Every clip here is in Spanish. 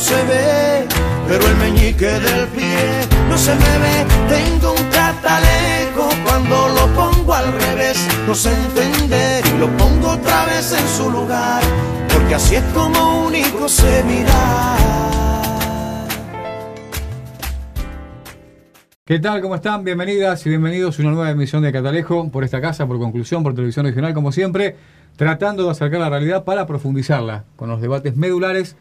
se ve, pero el meñique del pie no se me ve. Tengo un catalejo cuando lo pongo al revés, no sé entender y lo pongo otra vez en su lugar, porque así es como único se mira. ¿Qué tal? ¿Cómo están? Bienvenidas y bienvenidos a una nueva emisión de Catalejo por esta casa, por conclusión, por televisión regional, como siempre, tratando de acercar la realidad para profundizarla con los debates medulares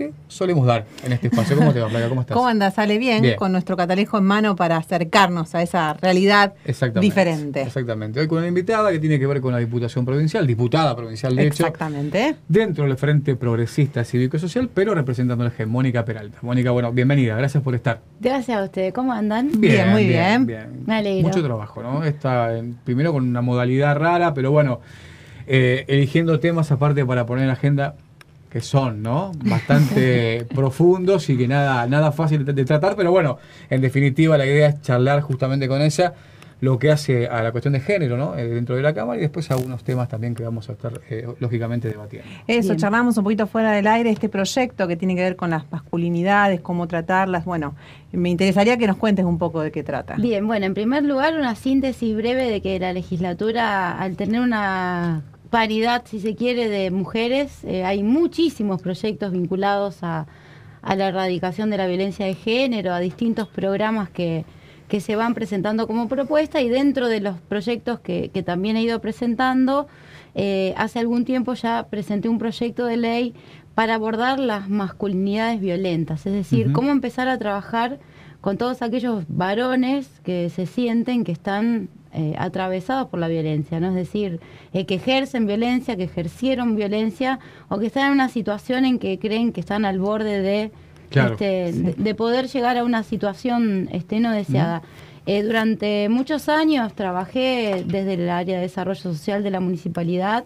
que solemos dar en este espacio. ¿Cómo te va, Placa? ¿Cómo estás? ¿Cómo andas? Sale bien, Bien. con nuestro catalejo en mano para acercarnos a esa realidad Exactamente. diferente. Exactamente. Hoy con una invitada que tiene que ver con la Diputación Provincial, diputada provincial de hecho, Exactamente. dentro del Frente Progresista Cívico y Social, pero representando a la Mónica Peralta. Mónica, bueno, bienvenida, gracias por estar. Gracias a ustedes. ¿Cómo andan? Bien, muy bien. Me alegro. Mucho trabajo, ¿no? Está en- primero con una modalidad rara, pero bueno, eh, eligiendo temas aparte para poner en agenda que son, ¿no? Bastante profundos y que nada, nada fácil de, de tratar, pero bueno, en definitiva la idea es charlar justamente con ella lo que hace a la cuestión de género, ¿no? Eh, dentro de la Cámara y después algunos temas también que vamos a estar, eh, lógicamente, debatiendo. Eso, Bien. charlamos un poquito fuera del aire, este proyecto que tiene que ver con las masculinidades, cómo tratarlas. Bueno, me interesaría que nos cuentes un poco de qué trata. Bien, bueno, en primer lugar, una síntesis breve de que la legislatura, al tener una paridad, si se quiere, de mujeres, eh, hay muchísimos proyectos vinculados a, a la erradicación de la violencia de género, a distintos programas que, que se van presentando como propuesta y dentro de los proyectos que, que también he ido presentando, eh, hace algún tiempo ya presenté un proyecto de ley para abordar las masculinidades violentas, es decir, cómo empezar a trabajar con todos aquellos varones que se sienten que están eh, atravesados por la violencia, ¿no? Es decir, eh, que ejercen violencia, que ejercieron violencia o que están en una situación en que creen que están al borde de, Claro. este, de, de poder llegar a una situación este, no deseada. Eh, durante muchos años trabajé desde el área de desarrollo social de la municipalidad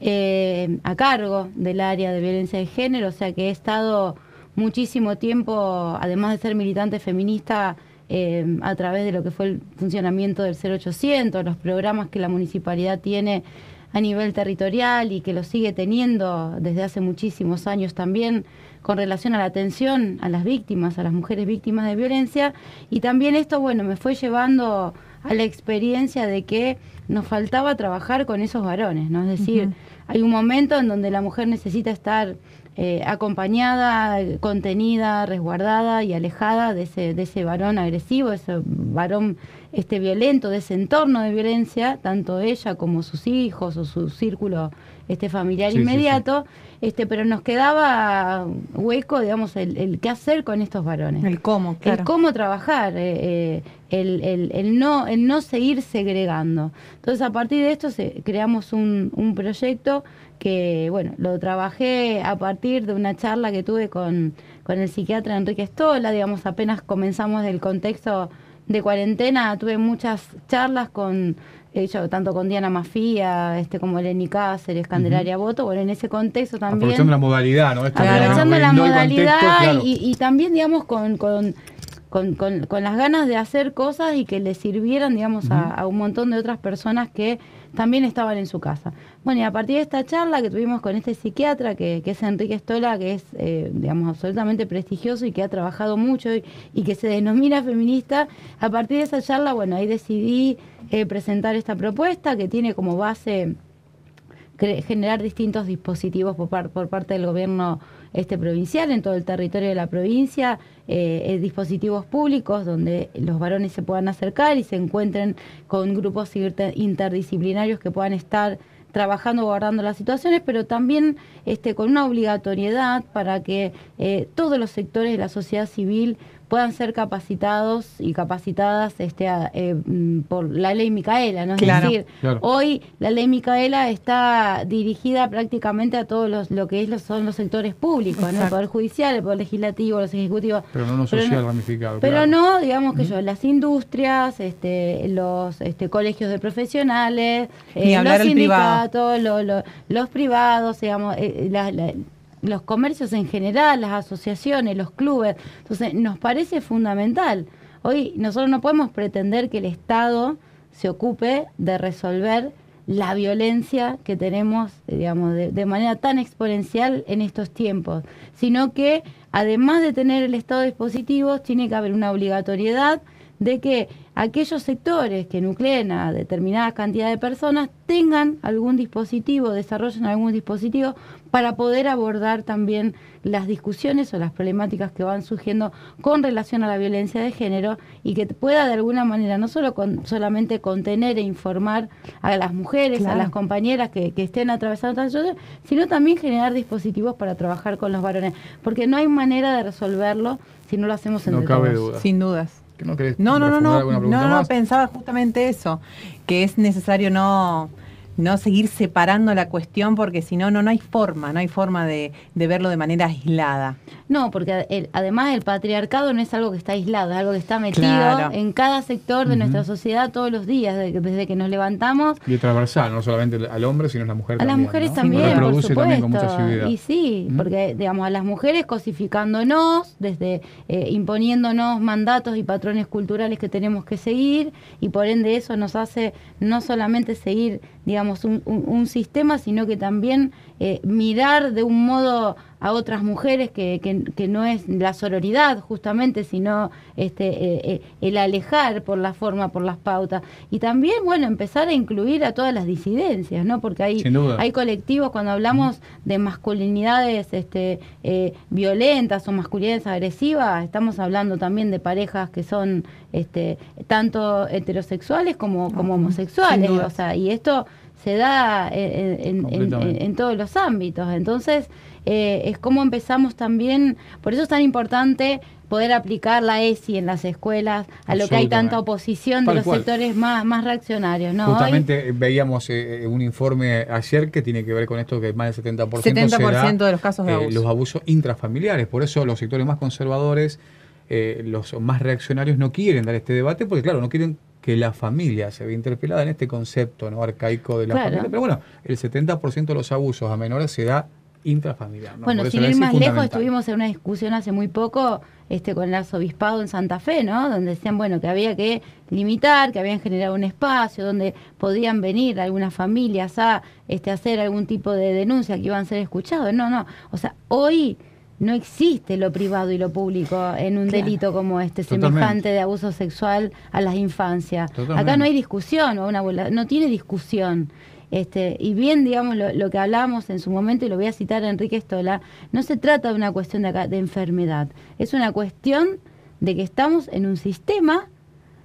eh, a cargo del área de violencia de género, o sea que he estado muchísimo tiempo, además de ser militante feminista, eh, a través de lo que fue el funcionamiento del 0800, los programas que la municipalidad tiene a nivel territorial y que lo sigue teniendo desde hace muchísimos años también con relación a la atención a las víctimas, a las mujeres víctimas de violencia. Y también esto, bueno, me fue llevando a la experiencia de que nos faltaba trabajar con esos varones, ¿no? Es decir, hay un momento en donde la mujer necesita estar eh, acompañada, contenida, resguardada y alejada de ese, de ese varón agresivo, ese varón este, violento, de ese entorno de violencia, tanto ella como sus hijos o su círculo este, familiar Sí, sí, inmediato, Este, pero nos quedaba hueco, digamos, el, el qué hacer con estos varones. El cómo, claro. el cómo trabajar, eh, eh, el, el- el no, el no seguir segregando. Entonces, a partir de esto se, creamos un, un proyecto que, bueno, lo trabajé a partir de una charla que tuve con, con el psiquiatra Enrique Stola, digamos, apenas comenzamos del contexto de cuarentena, tuve muchas charlas con eh, tanto con Diana Mafía, este como Eleni Cáceres, Candelaria Boto, bueno, en ese contexto también Aprovechando la modalidad, ¿no? Esto aprovechando la modalidad contexto, claro. y, y también, digamos, con, con, con, con- con las ganas de hacer cosas y que le sirvieran, digamos, a, a un montón de otras personas que también estaban en su casa. Bueno, y a partir de esta charla que tuvimos con este psiquiatra, que, que es Enrique Stola, que es, eh, digamos, absolutamente prestigioso y que ha trabajado mucho y, y que se denomina feminista, a partir de esa charla, bueno, ahí decidí eh, presentar esta propuesta que tiene como base generar distintos dispositivos por, par- por parte del gobierno este provincial en todo el territorio de la provincia, eh, eh, dispositivos públicos donde los varones se puedan acercar y se encuentren con grupos inter- interdisciplinarios que puedan estar trabajando o abordando las situaciones, pero también este, con una obligatoriedad para que eh, todos los sectores de la sociedad civil puedan ser capacitados y capacitadas este, a- eh, mm, por la ley Micaela, ¿no? Es Claro. decir, Claro. hoy la ley Micaela está dirigida prácticamente a todos los, lo que es los, son los sectores públicos, ¿no? El. Poder Judicial, el Poder Legislativo, los Ejecutivos. Pero no, no Pero social no- ramificado. Pero claro. no, digamos que yo, las industrias, este, los este, colegios de profesionales, eh, los sindicatos, lo- lo- los privados, digamos, eh, la- la- los comercios en general, las asociaciones, los clubes. Entonces, nos parece fundamental. Hoy nosotros no podemos pretender que el Estado se ocupe de resolver la violencia que tenemos, eh, digamos, de, manera tan exponencial en estos tiempos, sino que además de tener el estado dispositivos, tiene que haber una obligatoriedad de que aquellos sectores que nucleen a determinada cantidad de personas tengan algún dispositivo, desarrollen algún dispositivo para poder abordar también las discusiones o las problemáticas que van surgiendo con relación a la violencia de género y que pueda de alguna manera no solo con, solamente contener e informar a las mujeres, a las compañeras que, que estén atravesando tal situación, sino también generar dispositivos para trabajar con los varones, porque no hay manera de resolverlo si no lo hacemos entre No cabe todos. duda. Sin dudas. ¿Que ¿No querés No, no, no, no, no, no, pensaba justamente eso, que es necesario no, no seguir separando la cuestión porque si no, no, no hay forma, no hay forma de, de verlo de manera aislada. No, porque el- además el patriarcado no es algo que está aislado, es algo que está metido Claro. en cada sector de nuestra sociedad todos los días, de- desde que nos levantamos. Y es transversal, no solamente al hombre, sino a la mujer A las también. mujeres ¿no? también, por supuesto. también con mucha asiduidad. y sí, porque digamos a las mujeres cosificándonos, desde eh, imponiéndonos mandatos y patrones culturales que tenemos que seguir, y por ende eso nos hace no solamente seguir, digamos, un, un- un sistema, sino que también eh, mirar de un modo a otras mujeres que, que- que no es la sororidad justamente, sino este, eh, eh, el alejar por la forma, por las pautas. Y también, bueno, empezar a incluir a todas las disidencias, ¿no? Porque hay, hay colectivos, cuando hablamos de masculinidades este, eh, violentas o masculinidades agresivas, estamos hablando también de parejas que son este, tanto heterosexuales como, como homosexuales. O sea, y esto se da en, en- en- Completamente. en- en todos los ámbitos. Entonces, eh, es como empezamos también, por eso es tan importante poder aplicar la ESI en las escuelas, a lo que hay tanta oposición de los cual. sectores más, más reaccionarios. ¿no? Justamente eh, veíamos eh, un informe ayer que tiene que ver con esto que más del 70%, 70% se da, de los casos de eh, abuso. los abusos intrafamiliares. Por eso los sectores más conservadores, eh, los más reaccionarios no quieren dar este debate porque, claro, no quieren que la familia se vea interpelada en este concepto no arcaico de la Claro. familia. Pero bueno, el 70% de los abusos a menores se da intrafamiliar. ¿no? Bueno, sin ir más lejos, estuvimos en una discusión hace muy poco este, con el arzobispado en Santa Fe, ¿no? Donde decían, bueno, que había que limitar, que habían generado un espacio donde podían venir algunas familias a este, hacer algún tipo de denuncia que iban a ser escuchados. No, no. O sea, hoy no existe lo privado y lo público en un Claro. delito como este, Totalmente. semejante de abuso sexual a las infancias. Totalmente. Acá no hay discusión, o una, no tiene discusión. Este, y bien, digamos, lo, que hablábamos en su momento, y lo voy a citar a Enrique Stola, no se trata de una cuestión de, acá- de enfermedad, es una cuestión de que estamos en un sistema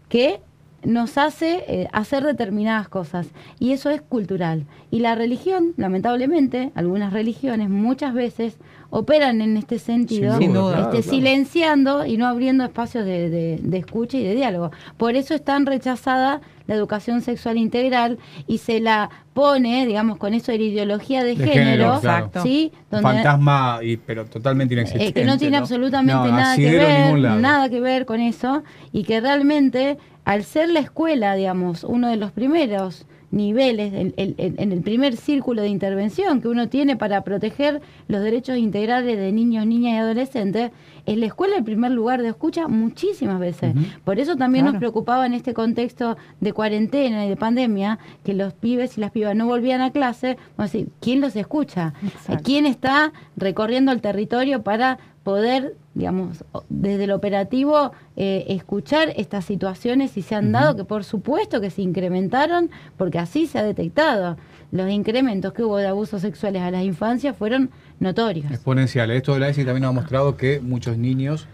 que nos hace eh, hacer determinadas cosas y eso es cultural. Y la religión, lamentablemente, algunas religiones muchas veces operan en este sentido, Sin duda, este, claro, claro. silenciando y no abriendo espacios de, de- de escucha y de diálogo. Por eso es tan rechazada la educación sexual integral y se la pone, digamos, con eso de la ideología de, De género, género, claro. Exacto. ¿sí? Donde- fantasma, y, pero totalmente eh, inexistente. que no tiene ¿no? absolutamente No, nada que ver, nada que ver con eso, y que realmente, al ser la escuela, digamos, uno de los primeros niveles, en, en- en el primer círculo de intervención que uno tiene para proteger los derechos integrales de niños, niñas y adolescentes, es la escuela el primer lugar de escucha muchísimas veces. Por eso también nos preocupaba en este contexto de cuarentena y de pandemia que los pibes y las pibas no volvían a clase. Vamos a decir, ¿quién los escucha? Exacto. ¿Quién está recorriendo el territorio para poder, digamos, desde el operativo, eh, escuchar estas situaciones y se han dado, que por supuesto que se incrementaron, porque así se ha detectado. Los incrementos que hubo de abusos sexuales a las infancias fueron notorios. Exponencial. Esto de la ESI también nos ha mostrado que muchos niños,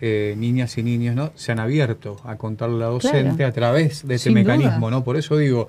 eh, niñas y niños, ¿no? se han abierto a contarle a la docente Claro. a través de ese Sin mecanismo, duda. ¿no? Por eso digo,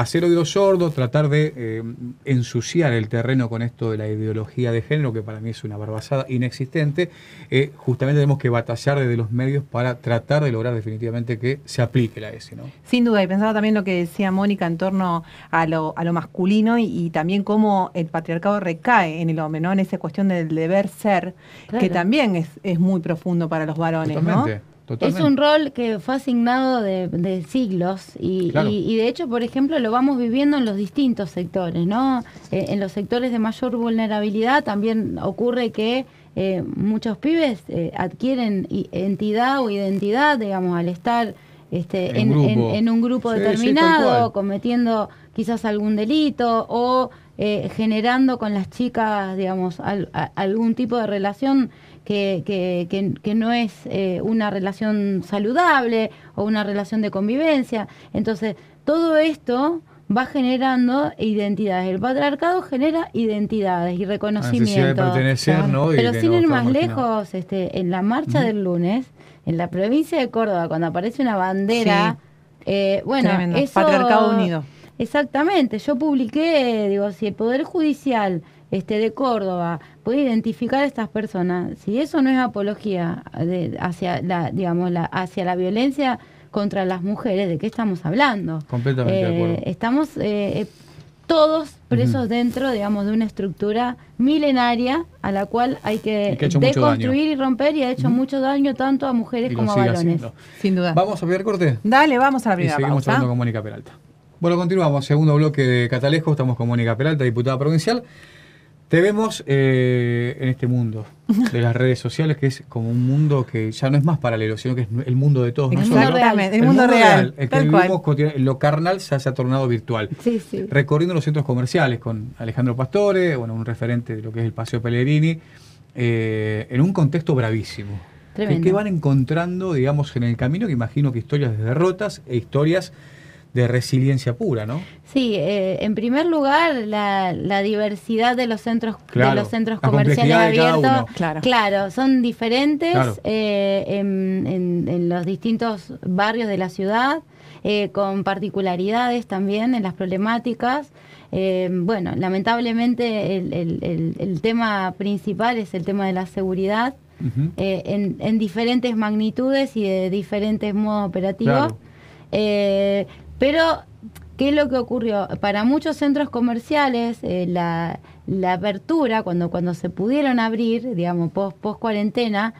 hacer oído sordo, tratar de eh, ensuciar el terreno con esto de la ideología de género, que para mí es una barbazada inexistente, eh, justamente tenemos que batallar desde los medios para tratar de lograr definitivamente que se aplique la ESI, ¿no? Sin duda, y pensaba también lo que decía Mónica en torno a lo, a lo masculino y, y también cómo el patriarcado recae en el hombre, ¿no? En esa cuestión del deber ser, Claro. que también es, es muy profundo para los varones, Totalmente. ¿no? Totalmente. Es un rol que fue asignado de, de siglos y, Claro. y- y de hecho, por ejemplo, lo vamos viviendo en los distintos sectores, ¿no? Eh, en los sectores de mayor vulnerabilidad también ocurre que eh, muchos pibes eh, adquieren entidad o identidad, digamos, al estar este, En en, grupo. en- en un grupo Sí, determinado, cometiendo quizás algún delito o generando con las chicas, digamos, al- a- algún tipo de relación que, que, que- que no es eh, una relación saludable o una relación de convivencia. Entonces, todo esto va generando identidades. El patriarcado genera identidades y reconocimiento. necesidad de pertenecer, ¿no? Y Pero sin no ir más lejos, este, en la marcha del lunes, en la provincia de Córdoba, cuando aparece una bandera, eh, bueno, Tremendo. eso, Patriarcado unido. Exactamente, yo publiqué, digo, si el Poder Judicial este, de Córdoba puede identificar a estas personas, si eso no es apología de- hacia, la, digamos, la, hacia la violencia contra las mujeres, ¿de qué estamos hablando? Completamente de Eh, acuerdo. Estamos eh, eh, todos presos dentro, digamos, de una estructura milenaria a la cual hay que, que deconstruir y romper y ha hecho mucho daño tanto a mujeres Y como a varones. haciendo. Sin duda. Vamos a ver corte. Dale, vamos a la Y seguimos pausa. hablando con Mónica Peralta. Bueno, continuamos. Segundo bloque de Catalejo. Estamos con Mónica Peralta, diputada provincial. Te vemos eh, en este mundo de las redes sociales, que es como un mundo que ya no es más paralelo, sino que es el mundo de todos nosotros. Exactamente, el, mundo, real. el que vivimos lo carnal se ha tornado virtual. Sí, sí. Recorriendo los centros comerciales con Alejandro Pastore, bueno, un referente de lo que es el Paseo Pellegrini, eh, en un contexto bravísimo. ¿Qué, Tremendo. qué van encontrando, digamos, en el camino? Que imagino que historias de derrotas e historias de resiliencia pura, ¿no? Sí, eh, en primer lugar, la, la diversidad de los centros Claro, de los centros comerciales abiertos. uno. Claro. son diferentes Claro. eh, en, en- en los distintos barrios de la ciudad, eh, con particularidades también en las problemáticas. Eh, bueno, lamentablemente el, el- el- el tema principal es el tema de la seguridad. Eh, en, en diferentes magnitudes y de diferentes modos operativos. Claro. Eh, pero, ¿qué es lo que ocurrió? Para muchos centros comerciales, eh, la, la apertura, cuando, cuando se pudieron abrir, digamos, post, post cuarentena,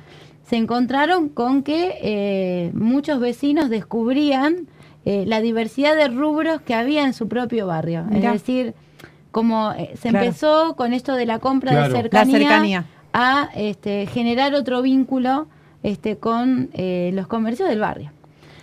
se encontraron con que eh, muchos vecinos descubrían eh, la diversidad de rubros que había en su propio barrio. Mirá. Es decir, como eh, se Claro. empezó con esto de la compra Claro. de La cercanía, cercanía. a este, generar otro vínculo este, con eh, los comercios del barrio.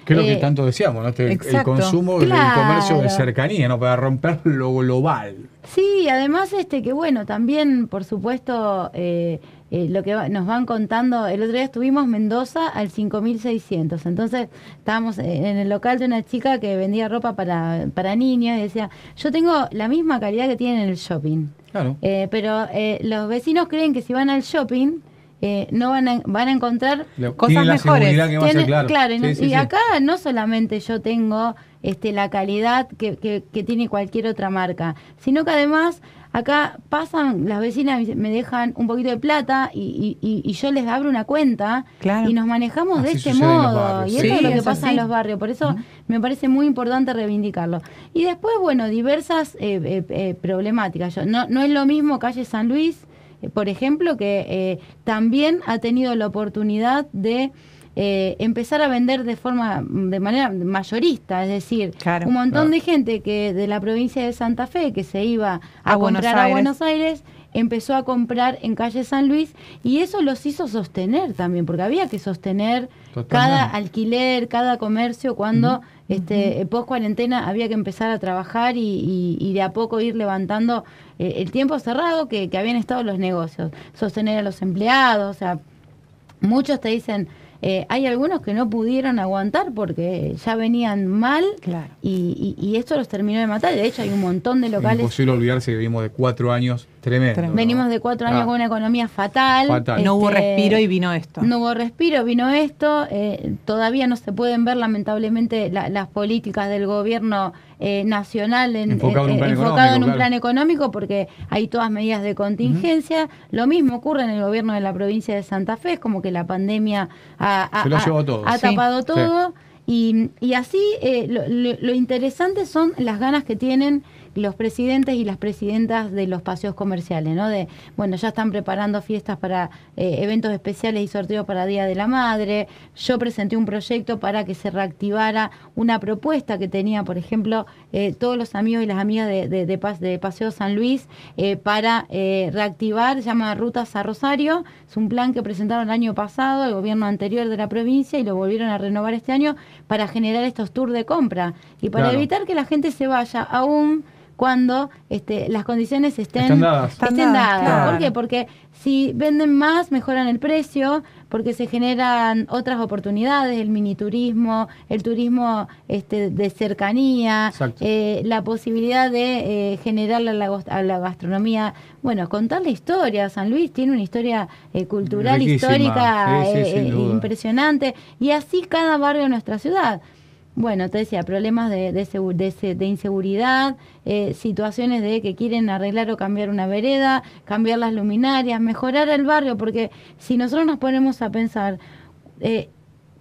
Que es lo que Eh, tanto decíamos, ¿no? Este, el consumo Claro. comercio de cercanía, ¿no? Para romper lo global. Sí, además este que bueno, también por supuesto eh, eh, lo que va- nos van contando, el otro día estuvimos en Mendoza al 5600, entonces estábamos eh, en el local de una chica que vendía ropa para, para niños y decía, yo tengo la misma calidad que tienen en el shopping, Claro. Eh, pero eh, los vecinos creen que si van al shopping eh, no van a, van a encontrar Le- cosas la mejores. seguridad que va a ser tiene- claro. y, Sí, no- sí, y sí. acá no solamente yo tengo este, la calidad que, que- que tiene cualquier otra marca, sino que además acá pasan, las vecinas me dejan un poquito de plata y, y- yo les abro una cuenta Claro. y nos manejamos de este modo. y sí. eso es lo que es pasa así. en los barrios. Por eso me parece muy importante reivindicarlo. Y después, bueno, diversas eh, eh, eh, problemáticas. Yo- no, no es lo mismo calle San Luis por ejemplo, que eh, también ha tenido la oportunidad de eh, empezar a vender de forma, de manera mayorista, es decir, Claro. un montón Claro. de gente que de la provincia de Santa Fe que se iba a, A Buenos comprar a. Buenos Aires empezó a comprar en calle San Luis y eso los hizo sostener también, porque había que sostener Totalmente. cada alquiler, cada comercio cuando este post cuarentena había que empezar a trabajar y, y- y de a poco ir levantando eh, el tiempo cerrado que, que habían estado los negocios, sostener a los empleados, o sea, muchos te dicen, eh, hay algunos que no pudieron aguantar porque ya venían mal Claro. y, y- y esto los terminó de matar. De hecho, hay un montón de locales. Imposible olvidarse que vivimos de cuatro años tremendo. Venimos de cuatro años Ah, con una economía fatal. Fatal. No hubo Este, respiro y vino esto. No hubo respiro, vino esto. eh, todavía no se pueden ver, lamentablemente, la- las políticas del gobierno eh, nacional en, Enfocado en un eh, plan enfocado económico, en un claro. plan económico porque hay todas medidas de contingencia. Lo mismo ocurre en el gobierno de la provincia de Santa Fe, es como que la pandemia ha, todo. ha Sí. tapado Sí. todo. Y, y así eh, lo, lo- lo interesante son las ganas que tienen los presidentes y las presidentas de los paseos comerciales, ¿no? De, bueno, ya están preparando fiestas para eh, eventos especiales y sorteos para Día de la Madre. Yo presenté un proyecto para que se reactivara una propuesta que tenía, por ejemplo, eh, todos los amigos y las amigas de, de, de, de Paseo San Luis eh, para reactivar, se llama Rutas a Rosario. Es un plan que presentaron el año pasado, el gobierno anterior de la provincia, y lo volvieron a renovar este año para generar estos tours de compra y para Claro. evitar que la gente se vaya aún cuando este, las condiciones estén, dadas. estén Están dadas, dadas. claro. ¿Por qué? Porque si venden más, mejoran el precio, porque se generan otras oportunidades, el miniturismo, el turismo este, de cercanía, eh, la posibilidad de eh, generar a la, gos- a la gastronomía, bueno, contar la historia. San Luis tiene una historia eh, cultural, Riquísima. histórica, Sí, sí, eh, impresionante, y así cada barrio de nuestra ciudad. Bueno, te decía, problemas de, de, segu- de se- de inseguridad, eh, situaciones de que quieren arreglar o cambiar una vereda, cambiar las luminarias, mejorar el barrio, porque si nosotros nos ponemos a pensar, eh,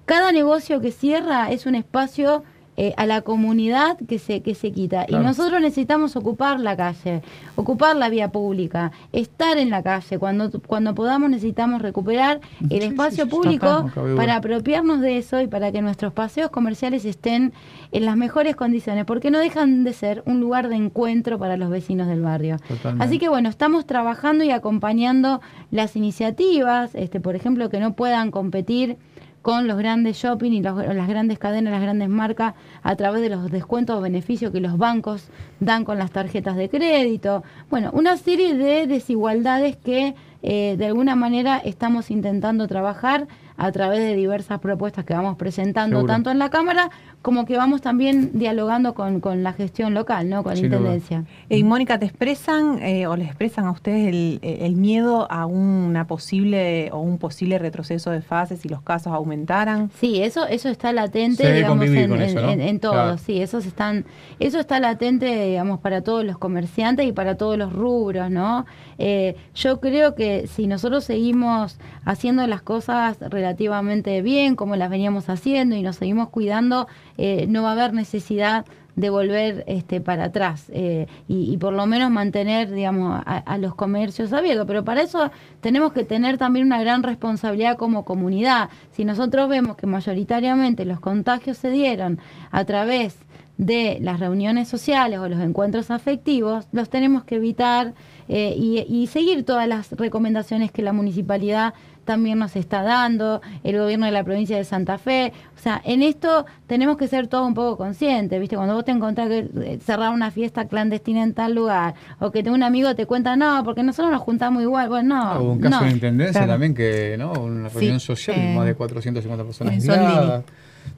cada negocio que cierra es un espacio eh, a la comunidad que se, que se quita. Claro. Y nosotros necesitamos ocupar la calle, ocupar la vía pública, estar en la calle. Cuando, cuando podamos necesitamos recuperar el Sí, espacio sí, público para apropiarnos de eso y para que nuestros paseos comerciales estén en las mejores condiciones, porque no dejan de ser un lugar de encuentro para los vecinos del barrio. Totalmente. Así que bueno, estamos trabajando y acompañando las iniciativas, este, por ejemplo, que no puedan competir con los grandes shopping y los- las grandes cadenas, las grandes marcas, a través de los descuentos o beneficios que los bancos dan con las tarjetas de crédito. Bueno, una serie de desigualdades que eh, de alguna manera estamos intentando trabajar a través de diversas propuestas que vamos presentando Seguro. tanto en la Cámara como que vamos también dialogando con, con la gestión local, ¿no? con la. Intendencia. Eh, Y Mónica, ¿te expresan eh, o les expresan a ustedes el, el miedo a una posible o un posible retroceso de fases si los casos aumentaran? Sí, eso, eso está latente, Se digamos, en, con en- eso, ¿no? en- en todos, Claro. sí, esos están, eso está latente, digamos, para todos los comerciantes y para todos los rubros, ¿no? Eh, yo creo que si nosotros seguimos haciendo las cosas relativamente bien, como las veníamos haciendo, y nos seguimos cuidando, eh, no va a haber necesidad de volver este, para atrás eh, y, por lo menos mantener digamos a, los comercios abiertos. Pero para eso tenemos que tener también una gran responsabilidad como comunidad. Si nosotros vemos que mayoritariamente los contagios se dieron a través de las reuniones sociales o los encuentros afectivos los tenemos que evitar eh, y seguir todas las recomendaciones que la municipalidad también nos está dando, el gobierno de la provincia de Santa Fe. O sea, en esto tenemos que ser todos un poco conscientes, ¿viste? Cuando vos te encontrás que eh, cerrar una fiesta clandestina en tal lugar, o que un amigo te cuenta, no, porque nosotros nos juntamos igual. Bueno, no. Ah, Hubo un caso no. de intendencia Claro. también que, ¿no? Una Sí, reunión social, eh, más de 450 personas en.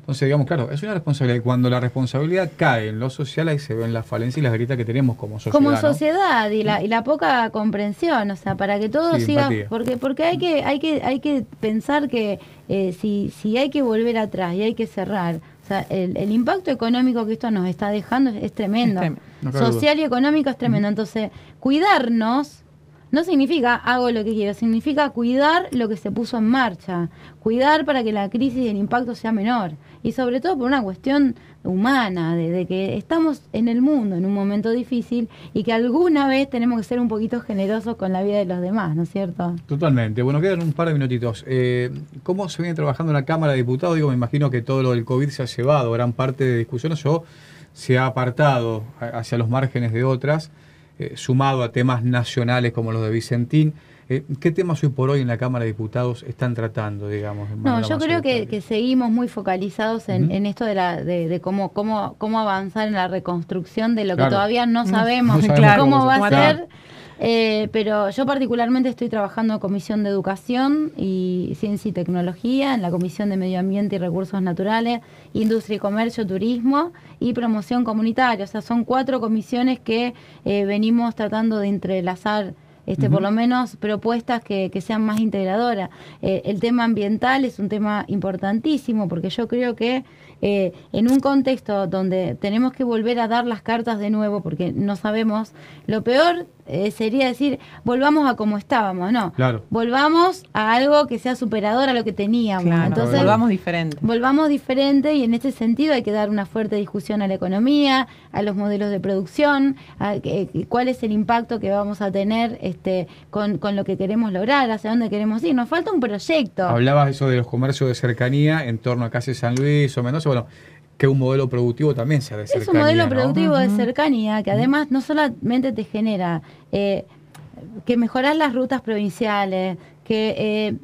Entonces, digamos, claro, es una responsabilidad. Y Cuando la responsabilidad cae en lo social, ahí se ven las falencias y las grietas que tenemos como sociedad. como ¿no? sociedad y la, y la poca comprensión, o sea, para que todo Sí, siga, empatía. porque porque hay que hay que hay que pensar que eh, si si hay que volver atrás y hay que cerrar, o sea, el, el impacto económico que esto nos está dejando es, es tremendo, Es trem- No cabe social y económico es tremendo, entonces cuidarnos no significa hago lo que quiero, significa cuidar lo que se puso en marcha, cuidar para que la crisis y el impacto sea menor. Y sobre todo por una cuestión humana, de, que estamos en el mundo en un momento difícil y que alguna vez tenemos que ser un poquito generosos con la vida de los demás, ¿no es cierto? Totalmente. Bueno, quedan un par de minutitos. Eh, ¿Cómo se viene trabajando en la Cámara de Diputados? Digo, me imagino que todo lo del COVID se ha llevado gran parte de discusiones o se ha apartado hacia los márgenes de otras, eh, sumado a temas nacionales como los de Vicentín. Eh, ¿Qué temas hoy por hoy en la Cámara de Diputados están tratando, digamos? No, yo creo que, seguimos muy focalizados en, esto de, la, de, de cómo, cómo, cómo avanzar en la reconstrucción de lo Claro. que todavía no sabemos no sabemos Claro, cómo cómo va a claro. ser. Eh, pero yo particularmente estoy trabajando en Comisión de Educación y Ciencia y Tecnología, en la Comisión de Medio Ambiente y Recursos Naturales, Industria y Comercio, Turismo y Promoción Comunitaria. O sea, son cuatro comisiones que eh, venimos tratando de entrelazar este, por lo menos propuestas que, que sean más integradoras. Eh, el tema ambiental es un tema importantísimo porque yo creo que eh, en un contexto donde tenemos que volver a dar las cartas de nuevo porque no sabemos, lo peor eh, sería decir, volvamos a como estábamos, no. Claro. Volvamos a algo que sea superador a lo que teníamos. Claro, Entonces, volvamos diferente. Volvamos diferente y en este sentido hay que dar una fuerte discusión a la economía, a los modelos de producción, a que- que- cuál es el impacto que vamos a tener este, con, con lo que queremos lograr, hacia dónde queremos ir. Nos falta un proyecto. Hablabas eso de los comercios de cercanía en torno a casi San Luis o Mendoza. Bueno, que un modelo productivo también sea de cercanía. Es un modelo ¿no? productivo de cercanía que además no solamente te genera eh, que mejorar las rutas provinciales, que eh,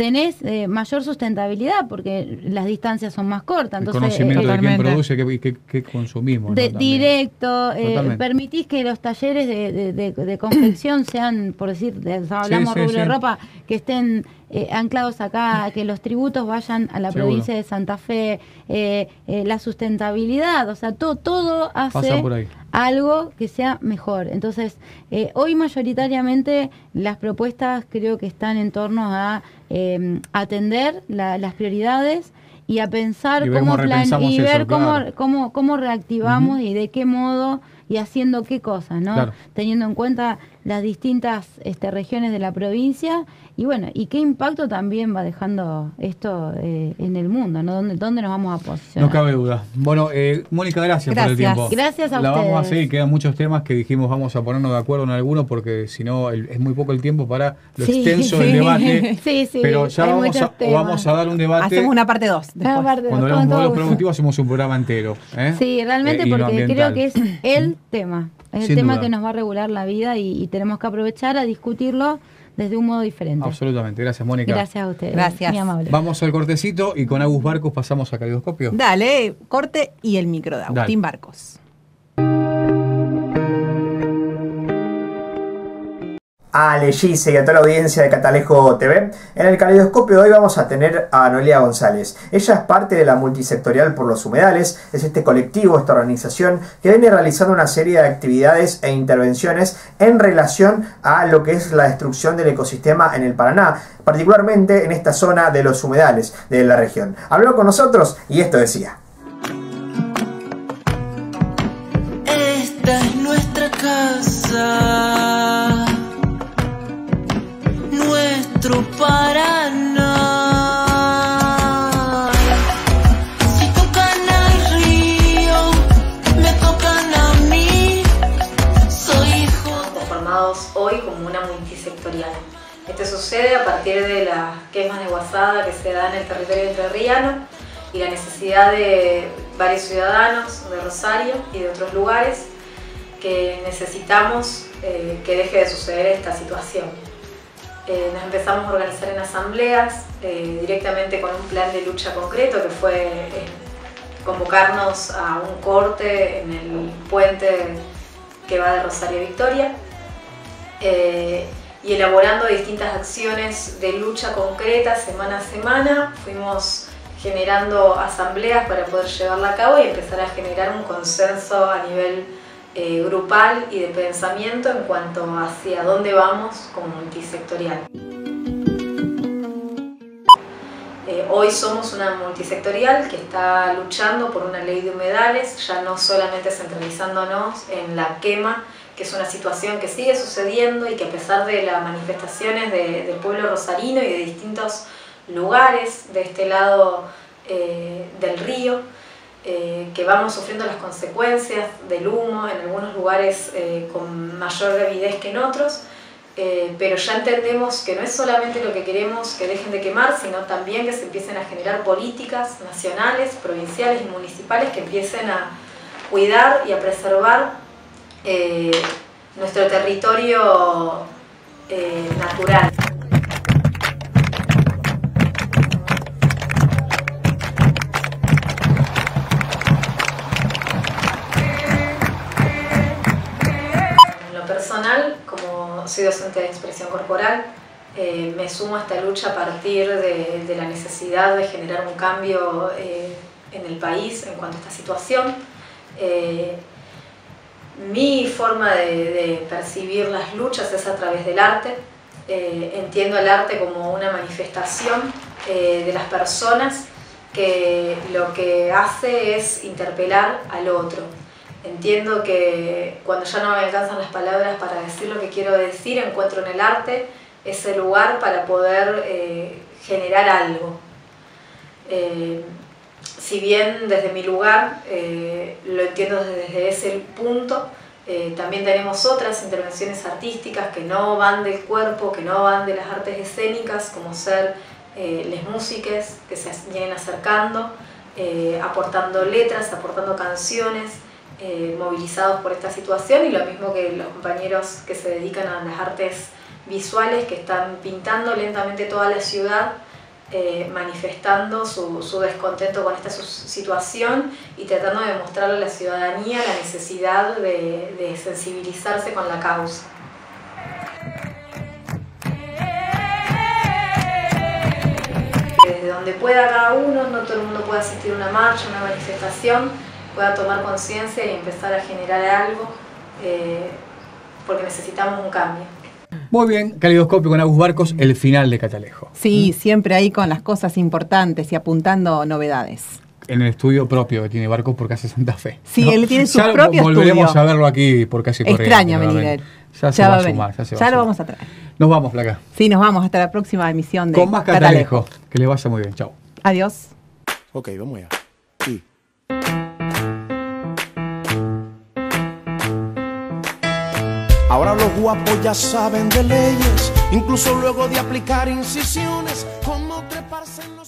tenés eh, mayor sustentabilidad porque las distancias son más cortas. El Entonces, conocimiento eh, de quién produce, qué, qué- qué consumimos. directo, eh, permitís que los talleres de, de- de- de confección sean, por decir, de- hablamos sí, rubro de sí. ropa, que estén eh, anclados acá, que los tributos vayan a la Seguro. provincia de Santa Fe, eh, eh, la sustentabilidad, o sea, todo, todo hace algo que sea mejor. Entonces, eh, hoy mayoritariamente las propuestas creo que están en torno a eh, atender la- las prioridades y a pensar Y cómo plan- y eso, ver cómo, claro. cómo, cómo reactivamos y de qué modo y haciendo qué cosas, ¿no? Claro. Teniendo en cuenta las distintas este, regiones de la provincia y bueno, y qué impacto también va dejando esto eh, en el mundo, ¿no? ¿Dónde, ¿Dónde nos vamos a posicionar? No cabe duda. Bueno, eh, Mónica, gracias, por el Gracias. tiempo. Gracias a La vamos a seguir, quedan muchos temas que dijimos vamos a ponernos de acuerdo en algunos porque si no el- es muy poco el tiempo para lo Sí, extenso del sí. debate. Sí, sí, Pero ya vamos a, vamos a dar un debate. Hacemos una parte 2. Aparte, Cuando hablamos modelos productivos hacemos un programa entero. ¿eh? Sí, realmente Eh, porque creo que es el tema. Es el tema duda. que nos va a regular la vida y, y tenemos que aprovechar a discutirlo desde un modo diferente. Absolutamente. Gracias, Mónica. Gracias a ustedes. Gracias. Muy amable. Vamos al cortecito y con Agus Barcos pasamos a Caleidoscopio. Dale, corte y el micro de Dale. Agustín Barcos. A Ale Gise y a toda la audiencia de Catalejo TV. En el caleidoscopio de hoy vamos a tener a Noelia González. Ella es parte de la multisectorial por los humedales, es este colectivo, esta organización que viene realizando una serie de actividades e intervenciones en relación a lo que es la destrucción del ecosistema en el Paraná, particularmente en esta zona de los humedales de la región. Habló con nosotros y esto decía. Esta es nuestra casa, sucede a partir de las quemas de guasada que se dan en el territorio entrerriano y la necesidad de varios ciudadanos de Rosario y de otros lugares que necesitamos eh, que deje de suceder esta situación. Eh, nos empezamos a organizar en asambleas eh, directamente con un plan de lucha concreto que fue convocarnos a un corte en el puente que va de Rosario a Victoria y elaborando distintas acciones de lucha concreta semana a semana. Fuimos generando asambleas para poder llevarla a cabo y empezar a generar un consenso a nivel eh, grupal y de pensamiento en cuanto hacia dónde vamos como multisectorial. Eh, hoy somos una multisectorial que está luchando por una ley de humedales, ya no solamente centralizándonos en la quema, que es una situación que sigue sucediendo y que a pesar de las manifestaciones de- del pueblo rosarino y de distintos lugares de este lado eh, del río, eh, que vamos sufriendo las consecuencias del humo, en algunos lugares eh, con mayor gravidez que en otros, pero ya entendemos que no es solamente lo que queremos que dejen de quemar, sino también que se empiecen a generar políticas nacionales, provinciales y municipales que empiecen a cuidar y a preservar eh, nuestro territorio eh, natural. En lo personal, como soy docente de expresión corporal, eh, me sumo a esta lucha a partir de, de la necesidad de generar un cambio en el país en cuanto a esta situación. Mi forma de, de percibir las luchas es a través del arte. Eh, entiendo el arte como una manifestación eh, de las personas que lo que hace es interpelar al otro. Entiendo que cuando ya no me alcanzan las palabras para decir lo que quiero decir, encuentro en el arte ese lugar para poder eh, generar algo. Si bien desde mi lugar eh, lo entiendo desde ese punto, eh, también tenemos otras intervenciones artísticas que no van del cuerpo, que no van de las artes escénicas, como ser eh, les músiques que se vienen acercando, eh, aportando letras, aportando canciones, movilizados por esta situación y lo mismo que los compañeros que se dedican a las artes visuales que están pintando lentamente toda la ciudad, eh, manifestando su, su descontento con esta situación y tratando de mostrarle a la ciudadanía la necesidad de, de sensibilizarse con la causa. Desde donde pueda cada uno, no todo el mundo puede asistir a una marcha, una manifestación, pueda tomar conciencia y empezar a generar algo, eh, porque necesitamos un cambio. Muy bien, Calidoscopio con Agus Barcos, el final de Catalejo. Sí, siempre ahí con las cosas importantes y apuntando novedades. En el estudio propio que tiene Barcos por Casa Santa Fe. Sí, él tiene su Ya lo- propio Volveremos estudio. a verlo aquí por. Extraña venir él. Ya, se Ya va, va a sumar. Ya, se va Ya a lo sumar. vamos a traer. Nos vamos, Placa. Sí, nos vamos hasta la próxima emisión de Con más Catalejo. Que le vaya muy bien. Chao. Adiós. Ok, vamos allá. Ahora los guapos ya saben de leyes, incluso luego de aplicar incisiones, como treparse en la-